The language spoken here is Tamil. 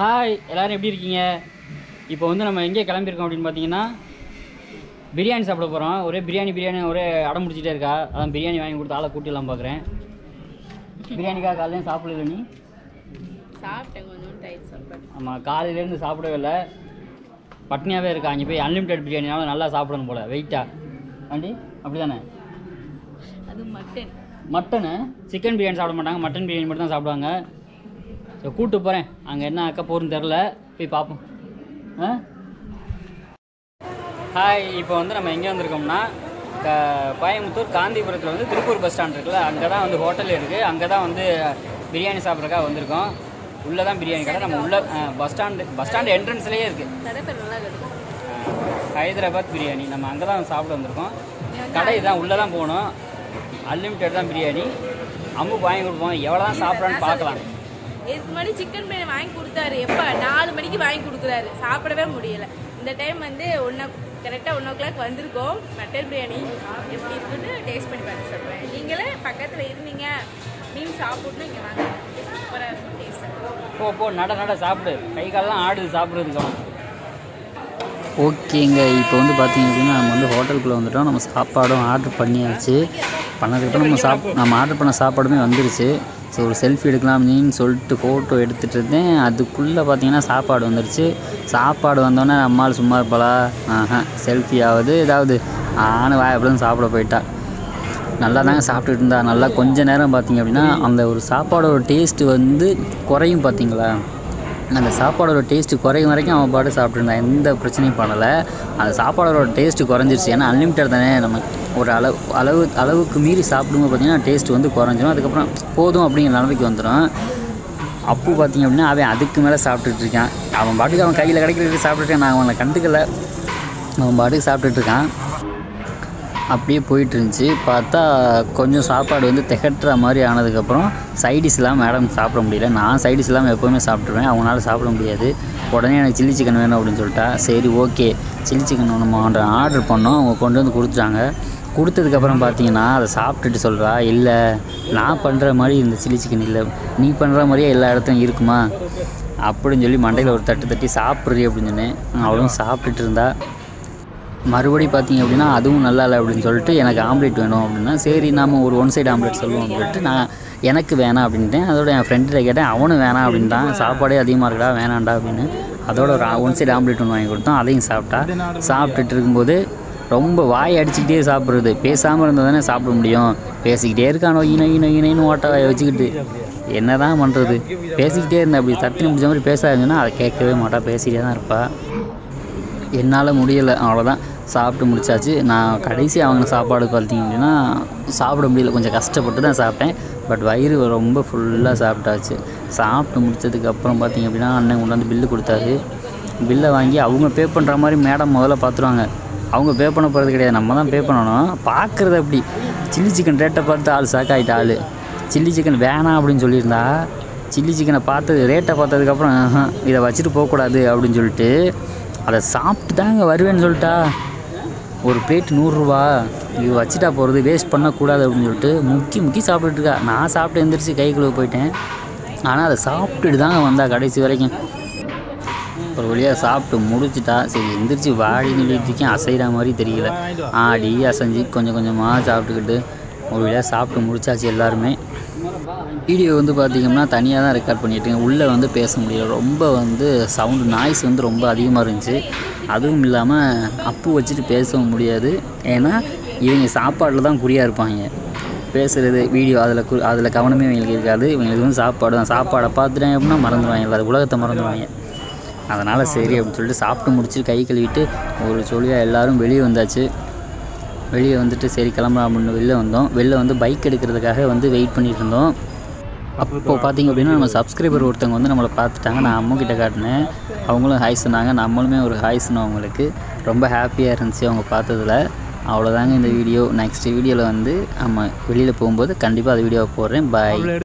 ஹாய் எல்லாரும் எப்படி இருக்கீங்க? இப்போ வந்து நம்ம எங்கே கிளம்பியிருக்கோம் அப்படின்னு பார்த்தீங்கன்னா பிரியாணி சாப்பிட போகிறோம் ஒரே பிரியாணி பிரியாணி ஒரே அடம் முடிச்சிட்டே இருக்கா? அதான் பிரியாணி வாங்கி கொடுத்து ஆளை கூட்டிடலாம் பார்க்குறேன். பிரியாணிக்காக காலையில சாப்பிடல நீ? சாப்பிட்டேன் கொஞ்சம் டைட் சாப்பிட்டேன். ஆமாம் காலையிலேருந்து சாப்பிடவே இல்லை. பட்னியாகவே இருக்கா? அங்கே போய் அன்லிமிட்டெட் பிரியாணினால நல்லா சாப்பிடணும் போல் வெயிட்டா ஆண்டி அப்படி தானே அது மட்டன் மட்டனு சிக்கன் பிரியாணி சாப்பிட மாட்டாங்க. மட்டன் பிரியாணி மட்டும் தான் சாப்பிடுவாங்க. ஸோ கூப்பிட்டு போகிறேன் அங்கே என்ன அக்கா போகிறன்னு தெரில போய் பார்ப்போம் ஆ? ஹாய் இப்போ வந்து நம்ம எங்கே வந்திருக்கோம்னா க கோயம்புத்தூர் காந்திபுரத்தில் வந்து திருப்பூர் பஸ் ஸ்டாண்ட் இருக்குல்ல அங்கே தான் வந்து ஹோட்டல் இருக்குது அங்கே தான் வந்து பிரியாணி சாப்பிட்றதுக்காக வந்திருக்கோம். உள்ளே தான் பிரியாணி கடை. நம்ம உள்ள பஸ் ஸ்டாண்டு பஸ் ஸ்டாண்ட் என்ட்ரன்ஸ்லேயே இருக்குது ஹைதராபாத் பிரியாணி. நம்ம அங்கே தான் சாப்பிட வந்திருக்கோம். கடை தான் உள்ளே தான் போகணும். அன்லிமிட்டட் தான் பிரியாணி. அம்முக்கு வாங்கி கொடுப்போம். எவ்வளோ தான் சாப்பிட்றான்னு பார்க்கலாம். இதுக்கு முன்னாடி சிக்கன் பிரியாணி வாங்கி கொடுத்தாரு. எப்போ? நாலு மணிக்கு வாங்கி கொடுக்குறாரு. சாப்பிடவே முடியல. இந்த டைம் வந்து ஒன் கரெக்டாக ஒன் ஓ கிளாக் வந்திருக்கோம். மட்டன் பிரியாணி எப்படி இருக்குன்னு டேஸ்ட் பண்ணி பார்த்து சொல்கிறேன் நீங்களே பக்கத்தில் இருந்தீங்க. நீங்க சாப்பிட்ணும் இங்கே வாங்க. சூப்பராக இருக்கும் டேஸ்ட் போ போ நட நட சாப்பிடு. கை காலெல்லாம் ஆடுது சாப்பிட்றதுக்கு அவன் ஓகேங்க. இப்போ வந்து பார்த்தீங்க அப்படின்னா நம்ம வந்து ஹோட்டலுக்குள்ளே வந்துட்டோம். நம்ம சாப்பாடும் ஆர்டர் பண்ணியாச்சு. பண்ணதுக்கப்புறம் நம்ம சாப் நம்ம ஆர்டர் பண்ண சாப்பாடுமே வந்துருச்சு. ஸோ ஒரு செல்ஃபி எடுக்கலாம் அப்படின்னு சொல்லிட்டு ஃபோட்டோ எடுத்துகிட்டு இருந்தேன். அதுக்குள்ளே பார்த்தீங்கன்னா சாப்பாடு வந்துருச்சு. சாப்பாடு வந்தோடனே நம்மால் சும்மா இருப்பாளா? ஆஹா செல்ஃபி ஆகுது ஏதாவது. ஆனு வாய அப்படின்னு சாப்பிட போயிட்டா. நல்லா தாங்க சாப்பிட்டுட்டு இருந்தா. நல்லா கொஞ்ச நேரம் பார்த்தீங்க அப்படின்னா அந்த ஒரு சாப்பாடோட டேஸ்ட்டு வந்து குறையும் பார்த்தீங்களா அந்த சாப்பாடோட டேஸ்ட்டு குறையும் வரைக்கும் அவன் பாட்டு சாப்பிட்டுருந்தான் எந்த பிரச்சனையும் பண்ணலை. அந்த சாப்பாடோட டேஸ்ட்டு குறைஞ்சிருச்சு. ஏன்னா அன்லிமிட்டட் தானே நம்ம. ஒரு அளவு அளவு அளவுக்கு மீறி சாப்பிடும்போது பார்த்தீங்கன்னா டேஸ்ட் வந்து குறைஞ்சிரும். அதுக்கப்புறம் போதும் அப்படிங்கிற நிலைமைக்கு வந்துடும் அப்போ பார்த்தீங்க அப்படின்னா அவன் அதுக்கு மேலே சாப்பிட்டுட்டு இருக்கான். அவன் பாட்டுக்கு அவன் கையில் கிடைக்கிறது சாப்பிட்டுருக்கான் நான் அவனை கண்டுக்கல. அவன் பாட்டுக்கு சாப்பிட்டுட்டு இருக்கான். அப்படியே போயிட்டு இருந்துச்சு. பார்த்தா கொஞ்சம் சாப்பாடு வந்து திகட்டுற மாதிரி ஆனதுக்கப்புறம் சைடிஸ் இல்லாமல் மேடம் சாப்பிட முடியல. நான் சைடிஸ் இல்லாமல் எப்போவுமே சாப்பிட்ருவேன் அவங்களால சாப்பிட முடியாது. உடனே எனக்கு சில்லி சிக்கன் வேணும் அப்படின்னு சொல்லிட்டா. சரி ஓகே சில்லி சிக்கன் நம்ம ஆர்டர் பண்ணோம். அவங்க கொண்டு வந்து கொடுத்துட்டாங்க. கொடுத்ததுக்கப்புறம் பார்த்தீங்கன்னா அதை சாப்பிட்டுட்டு சொல்கிறா இல்லை நான் பண்ணுற மாதிரி இந்த சில்லி சிக்கன் இல்லை. நீ பண்ணுற மாதிரியே எல்லா இடத்துலையும் இருக்குமா? அப்படின்னு சொல்லி மண்டையில் ஒரு தட்டு தட்டி சாப்பிட்றீ அப்படின்னு சொன்னேன். அவளும் சாப்பிட்டுட்டு இருந்தா. மறுபடி பார்த்தீங்க அப்படின்னா அதுவும் நல்லா இல்லை அப்படின்னு சொல்லிட்டு எனக்கு ஆம்லேட் வேணும் அப்படின்னா சரி நாம ஒரு ஒன் சைடு ஆம்லேட் சொல்லுவோம் அப்படின்னு சொல்லிட்டு நான் எனக்கு வேணாம் அப்படின்ட்டேன். அதோட என் ஃப்ரெண்ட்டில் கேட்டேன் அவனும் வேணாம் அப்படின்ட்டான் சாப்பாடே அதிகமாக இருக்குடா வேணாண்டா அப்படின்னு. அதோட ஒரு ஒன் சைடு ஆம்லேட் ஒன்று வாங்கி கொடுத்தோம். அதையும் சாப்பிட்டா. சாப்பிட்டுட்டு இருக்கும்போது ரொம்ப வாய் அடிச்சுக்கிட்டே சாப்பிட்றது. பேசாமல் இருந்தால் தானே சாப்பிட முடியும். பேசிக்கிட்டே இருக்கான் நொய் நொய் நொய் நொய்னு ஓட்டை வாயை வச்சுக்கிட்டு. என்ன தான் பண்ணுறது பேசிக்கிட்டே இருந்தேன் அப்படி தட்டினு முடிஞ்ச மாதிரி பேசாதுன்னா அதை கேட்கவே மாட்டா பேசிகிட்டே தான் இருப்பாள் என்னால் முடியலை அவ்வளோதான் சாப்பிட்டு முடிச்சாச்சு. நான் கடைசி அவங்க சாப்பாடு பார்த்தீங்க அப்படின்னா சாப்பிட முடியல. கொஞ்சம் கஷ்டப்பட்டு தான் சாப்பிட்டேன். பட் வயிறு ரொம்ப ஃபுல்லாக சாப்பிட்டாச்சு. சாப்பிட்டு முடிச்சதுக்கப்புறம் பார்த்தீங்க அப்படின்னா அண்ணன் கொண்டாந்து பில்லு கொடுத்தாரு. பில்லை வாங்கி அவங்க பே பண்ணுற மாதிரி மேடம் முதல்ல பார்த்துருவாங்க. அவங்க பே பண்ண போகிறது கிடையாது. நம்ம தான் பே பண்ணணும். பார்க்குறது அப்படி சில்லி சிக்கன் ரேட்டை பார்த்து ஆள் சாக்காயிட்ட ஆள். சில்லி சிக்கன் வேணாம் அப்படின்னு சொல்லியிருந்தா சில்லி சிக்கனை பார்த்தது ரேட்டை பார்த்ததுக்கப்புறம் இதை வச்சுட்டு போகக்கூடாது அப்படின்னு சொல்லிட்டு அதை சாப்பிட்டு தாங்க வருவேன்னு சொல்லிட்டா. ஒரு பிளேட் நூறுரூவா இது வச்சுட்டா போகிறது வேஸ்ட் பண்ணக்கூடாது அப்படின்னு சொல்லிட்டு முக்கி முக்கி சாப்பிட்டுட்டு இருக்கா. நான் சாப்பிட்டு எந்திரிச்சு கை கழுவு போயிட்டேன். ஆனால் அதை சாப்பிட்டுட்டு தாங்க வந்தா கடைசி வரைக்கும். ஒரு வழியாக சாப்பிட்டு முடிச்சிட்டா சரி எந்திரிச்சு வாடி சொல்லிட்டு அசைகிற மாதிரி தெரியல. ஆடி அசைஞ்சு கொஞ்சம் கொஞ்சமாக சாப்பிட்டுக்கிட்டு ஒரு வழியாக சாப்பிட்டு முடிச்சாச்சு எல்லாருமே. வீடியோ வந்து பார்த்திங்கன்னா தனியாக தான் ரெக்கார்ட் பண்ணிட்டுருக்கேன் உள்ளே வந்து பேச முடியல. ரொம்ப வந்து சவுண்டு நாய்ஸ் வந்து ரொம்ப அதிகமாக இருந்துச்சு. அதுவும் இல்லாமல் அப்பு வச்சுட்டு பேசவும் முடியாது. ஏன்னா இவங்க சாப்பாட்டில் தான் குறியாக இருப்பாங்க. பேசுகிறது வீடியோ அதில் கு அதில் கவனமே இவங்களுக்கு இருக்காது. இவங்களுக்கு வந்து சாப்பாடு தான் சாப்பாடை பார்த்துட்டேன் அப்படின்னா மறந்துடுவாங்க. எல்லாரும் உலகத்தை மறந்துடுவாங்க. அதனால் சரி அப்படின்னு சொல்லிட்டு சாப்பிட்டு முடிச்சு கை கழுவிட்டு ஒரு சொல்லியாக எல்லோரும் வெளியே வந்தாச்சு. வெளியே வந்துட்டு சரி கிளம்பலாம் அப்படின்னு வெளில வந்தோம். வெளில வந்து பைக் எடுக்கிறதுக்காக வந்து வெயிட் பண்ணிட்டு இருந்தோம். அப்போ பார்த்தீங்க அப்படின்னா நம்ம சப்ஸ்கிரைபர் ஒருத்தவங்க வந்து நம்மளை பார்த்துட்டாங்க. நான் அம்மா கிட்ட காட்டினேன். அவங்களும் ஹாய் சொன்னாங்க. நம்மளுமே ஒரு ஹாய் சொன்னோம் அவங்களுக்கு. ரொம்ப ஹாப்பியாக இருந்துச்சு அவங்க பார்த்ததுல. அவ்வளோதாங்க இந்த வீடியோ நெக்ஸ்ட் வீடியோவில் வந்து நம்ம வெளியில் போகும்போது கண்டிப்பாக அந்த வீடியோவை போடுறேன். பாய்